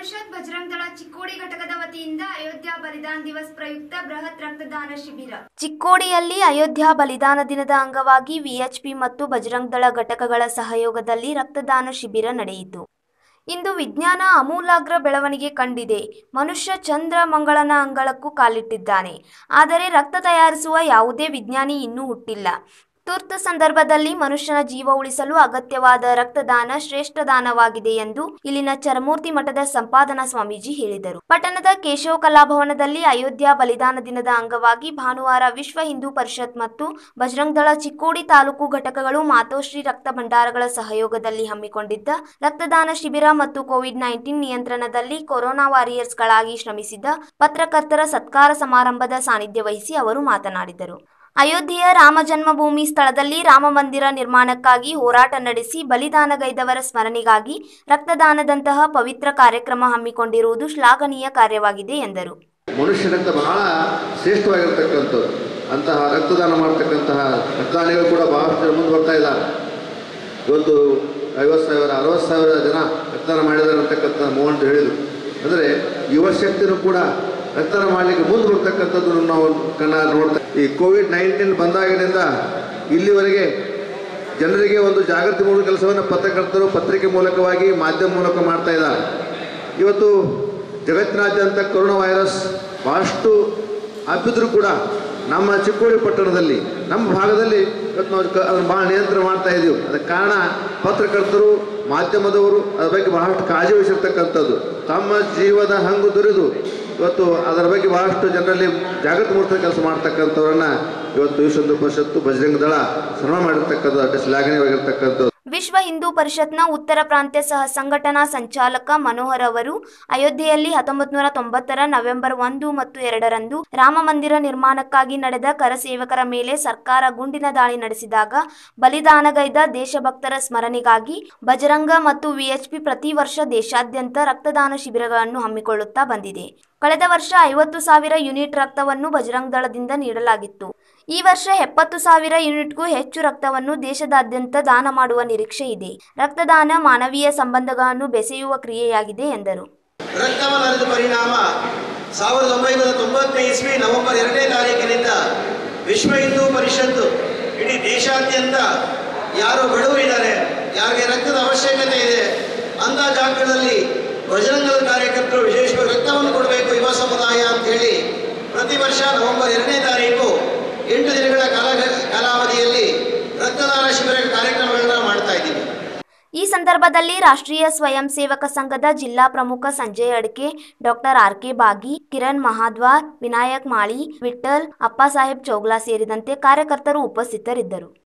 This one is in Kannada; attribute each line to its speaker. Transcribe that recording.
Speaker 1: ಪರಿಷತ್ ಬಜರಂಗ್ ದಳ ಚಿಕ್ಕೋಡಿ ಘಟಕದ ವತಿಯಿಂದ ಅಯೋಧ್ಯಾ ಬಲಿದಾನ ದಿವಸ್ ಪ್ರಯುಕ್ತ ಬೃಹತ್ ರಕ್ತದಾನ ಶಿಬಿರ. ಚಿಕ್ಕೋಡಿಯಲ್ಲಿ ಅಯೋಧ್ಯಾ ಬಲಿದಾನ ದಿನದ ಅಂಗವಾಗಿ ವಿಎಚ್ಪಿ ಮತ್ತು ಬಜರಂಗ್ ದಳ ಘಟಕಗಳ ಸಹಯೋಗದಲ್ಲಿ ರಕ್ತದಾನ ಶಿಬಿರ ನಡೆಯಿತು. ಇಂದು ವಿಜ್ಞಾನ ಅಮೂಲಾಗ್ರ ಬೆಳವಣಿಗೆ ಕಂಡಿದೆ. ಮನುಷ್ಯ ಚಂದ್ರ ಮಂಗಳನ ಅಂಗಳಕ್ಕೂ ಕಾಲಿಟ್ಟಿದ್ದಾನೆ. ಆದರೆ ರಕ್ತ ತಯಾರಿಸುವ ಯಾವುದೇ ವಿಜ್ಞಾನಿ ಇನ್ನೂ ಹುಟ್ಟಿಲ್ಲ. ತುರ್ತು ಸಂದರ್ಭದಲ್ಲಿ ಮನುಷ್ಯನ ಜೀವ ಉಳಿಸಲು ಅಗತ್ಯವಾದ ರಕ್ತದಾನ ಶ್ರೇಷ್ಠ ದಾನವಾಗಿದೆ ಎಂದು ಇಲ್ಲಿನ ಚರಮೂರ್ತಿ ಮಠದ ಸಂಪಾದನಾ ಸ್ವಾಮೀಜಿ ಹೇಳಿದರು. ಪಟ್ಟಣದ ಕೇಶವ ಕಲಾಭವನದಲ್ಲಿ ಅಯೋಧ್ಯ ಬಲಿದಾನ ದಿನದ ಅಂಗವಾಗಿ ಭಾನುವಾರ ವಿಶ್ವ ಹಿಂದೂ ಪರಿಷತ್ ಮತ್ತು ಬಜರಂಗ್ ದಳ ಚಿಕ್ಕೋಡಿ ತಾಲೂಕು ಘಟಕಗಳು ಮಾತೋಶ್ರೀ ರಕ್ತ ಭಂಡಾರಗಳ ಸಹಯೋಗದಲ್ಲಿ ಹಮ್ಮಿಕೊಂಡಿದ್ದ ರಕ್ತದಾನ ಶಿಬಿರ ಮತ್ತು ಕೋವಿಡ್ ನೈನ್ಟೀನ್ ನಿಯಂತ್ರಣದಲ್ಲಿ ಕೊರೋನಾ ವಾರಿಯರ್ಸ್ಗಳಾಗಿ ಶ್ರಮಿಸಿದ್ದ ಪತ್ರಕರ್ತರ ಸತ್ಕಾರ ಸಮಾರಂಭದ ಸಾನ್ನಿಧ್ಯ ವಹಿಸಿ ಅವರು ಮಾತನಾಡಿದರು. ಅಯೋಧ್ಯೆಯ ರಾಮ ಜನ್ಮಭೂಮಿ ಸ್ಥಳದಲ್ಲಿ ರಾಮ ಮಂದಿರ ನಿರ್ಮಾಣಕ್ಕಾಗಿ ಹೋರಾಟ ನಡೆಸಿ ಬಲಿದಾನಗೈದವರ ಸ್ಮರಣೆಗಾಗಿ ರಕ್ತದಾನದಂತಹ ಪವಿತ್ರ ಕಾರ್ಯಕ್ರಮ ಹಮ್ಮಿಕೊಂಡಿರುವುದು ಶ್ಲಾಘನೀಯ ಕಾರ್ಯವಾಗಿದೆ ಎಂದರು.
Speaker 2: ಮನುಷ್ಯನಂತ ಬಹಳ ಶ್ರೇಷ್ಠವಾಗಿರ್ತಕ್ಕಂಥದ್ದು ಅಂತಹ ರಕ್ತದಾನ ಮಾಡತಕ್ಕಂತಹ ರಕ್ತದಾನಿಗಳು ಕೂಡ ಬಹಳಷ್ಟು ಮುಂದೆ ಬರ್ತಾ ಇದ್ದಾರೆ ಇವತ್ತು ಐವತ್ತು ಸಾವಿರ, ಅರವತ್ತು ಸಾವಿರ ಜನ ರಕ್ತದಾನ ಮಾಡಿದ್ದಾರೆ ಅಂತಕ್ಕಂಥ ಮೋಹನ್ ಹೇಳಿದರು. ಅಂದರೆ ಯುವ ಶಕ್ತಿನೂ ಕೂಡ ರಕ್ತದಾನ ಮಾಡಲಿಕ್ಕೆ ಮುಂದೆ ನಾವು ಕಣ್ಣ ನೋಡ್ತಾ ಈ ಕೋವಿಡ್ ನೈನ್ಟೀನ್ ಬಂದಾಗಿನಿಂದ ಇಲ್ಲಿವರೆಗೆ ಜನರಿಗೆ ಒಂದು ಜಾಗೃತಿ ಮೂಡುವ ಕೆಲಸವನ್ನು ಪತ್ರಕರ್ತರು ಪತ್ರಿಕೆ ಮೂಲಕವಾಗಿ ಮಾಧ್ಯಮ ಮೂಲಕ ಮಾಡ್ತಾ ಇದ್ದಾರೆ. ಇವತ್ತು ಜಗತ್ತಿನಾದ್ಯಂತ ಕೊರೋನಾ ವೈರಸ್ ಭಾಳಷ್ಟು ಹಬ್ಬಿದ್ರು ಕೂಡ ನಮ್ಮ ಚಿಕ್ಕೋಡಿ ಪಟ್ಟಣದಲ್ಲಿ, ನಮ್ಮ ಭಾಗದಲ್ಲಿ ಇವತ್ತು ನಾವು ಅದನ್ನು ಭಾಳ ನಿಯಂತ್ರಣ ಮಾಡ್ತಾ ಇದ್ದೀವಿ ಅದಕ್ಕೆ ಕಾರಣ ಪತ್ರಕರ್ತರು, ಮಾಧ್ಯಮದವರು ಅದ್ರ ಬಗ್ಗೆ ಬಹಳಷ್ಟು ಕಾಳಜಿ ವಹಿಸಿರ್ತಕ್ಕಂಥದ್ದು. ತಮ್ಮ ಜೀವದ ಹಂಗು ದುರಿದು ಇವತ್ತು ಅದರ ಬಗ್ಗೆ ಬಹಳಷ್ಟು ಜನರಲ್ಲಿ ಜಾಗೃತಿ ಮೂಡಿಸೋ ಕೆಲಸ ಮಾಡ್ತಕ್ಕಂಥವ್ರನ್ನ ಇವತ್ತು ವಿಶ್ವ ಹಿಂದೂ ಪರಿಷತ್ತು ಬಜರಂಗ ದಳ ಸನ್ಮಾನ ಮಾಡಿರ್ತಕ್ಕಂಥದ್ದು ಶ್ಲಾಘನೀಯವಾಗಿರ್ತಕ್ಕಂಥದ್ದು
Speaker 1: ವಿಶ್ವ ಹಿಂದೂ ಪರಿಷತ್ನ ಉತ್ತರ ಪ್ರಾಂತ್ಯ ಸಹ ಸಂಘಟನಾ ಸಂಚಾಲಕ ಮನೋಹರ್ ಅವರು ಅಯೋಧ್ಯೆಯಲ್ಲಿ ಹತ್ತೊಂಬತ್ತು ನೂರ ತೊಂಬತ್ತರ ನವೆಂಬರ್ ಒಂದು ಮತ್ತು ಎರಡರಂದು ರಾಮ ಮಂದಿರ ನಿರ್ಮಾಣಕ್ಕಾಗಿ ನಡೆದ ಕರಸೇವಕರ ಮೇಲೆ ಸರ್ಕಾರ ಗುಂಡಿನ ದಾಳಿ ನಡೆಸಿದಾಗ ಬಲಿದಾನಗೈದ ದೇಶಭಕ್ತರ ಸ್ಮರಣೆಗಾಗಿ ಬಜರಂಗ ಮತ್ತು ವಿಎಚ್ಪಿ ಪ್ರತಿ ವರ್ಷ ದೇಶಾದ್ಯಂತ ರಕ್ತದಾನ ಶಿಬಿರಗಳನ್ನು ಹಮ್ಮಿಕೊಳ್ಳುತ್ತಾ ಬಂದಿದೆ. ಕಳೆದ ವರ್ಷ ಐವತ್ತು ಸಾವಿರ ಯೂನಿಟ್ ರಕ್ತವನ್ನು ಬಜರಂಗ್ ದಳದಿಂದ ನೀಡಲಾಗಿತ್ತು. ಈ ವರ್ಷ ಎಪ್ಪತ್ತು ಸಾವಿರ ಯೂನಿಟ್ಗೂ ಹೆಚ್ಚು ರಕ್ತವನ್ನು ದೇಶದಾದ್ಯಂತ ದಾನ ಮಾಡುವ ನಿರೀಕ್ಷೆ ಇದೆ. ರಕ್ತದಾನ ಮಾನವೀಯ ಸಂಬಂಧಗಳನ್ನು ಬೆಸೆಯುವ ಕ್ರಿಯೆಯಾಗಿದೆ ಎಂದರು.
Speaker 3: ರಕ್ತದಾನದ ಪರಿಣಾಮ ಸಾವಿರದ ಒಂಬೈನೂರ ತೊಂಬತ್ತನೇ ಇಸ್ವಿ ನವೆಂಬರ್ ಎರಡನೇ ತಾರೀಕಿನಿಂದ ವಿಶ್ವ ಹಿಂದೂ ಪರಿಷತ್ತು ಇಡೀ ದೇಶಾದ್ಯಂತ ಯಾರು ಬಡವರಿದ್ದಾರೆ ಯಾರಿಗೆ ರಕ್ತದ ಅವಶ್ಯಕತೆ ಇದೆ, ಅಂಥ ಜಾಗಗಳಲ್ಲಿ ಬಜರಂಗದ ಕಾರ್ಯಕರ್ತರು ವಿಶೇಷವಾಗಿ ರಕ್ತವನ್ನು ಕೊಡಬೇಕು ಸಮುದಾಯ ಅಂತ ಹೇಳಿ ಪ್ರತಿ ವರ್ಷ ನವೆಂಬರ್ ಎರಡನೇ ತಾರೀಕು ಎಂಟು ದಿನಗಳ ಕಾಲ ಕಾಲಾವಧಿಯಲ್ಲಿ ರಕ್ತದಾನ ಶಿಬಿರ ಕಾರ್ಯಕ್ರಮಗಳನ್ನ ಮಾಡ್ತಾ ಇದ್ದೀವಿ.
Speaker 1: ಈ ಸಂದರ್ಭದಲ್ಲಿ ರಾಷ್ಟ್ರೀಯ ಸ್ವಯಂ ಸೇವಕ ಸಂಘದ ಜಿಲ್ಲಾ ಪ್ರಮುಖ Sanjay Adke, doctor R K Bagi, Kiran Mahadwar Vinayak Mali Vithal Appasaheb Chougla ಸೇರಿದಂತೆ ಕಾರ್ಯಕರ್ತರು ಉಪಸ್ಥಿತರಿದ್ದರು.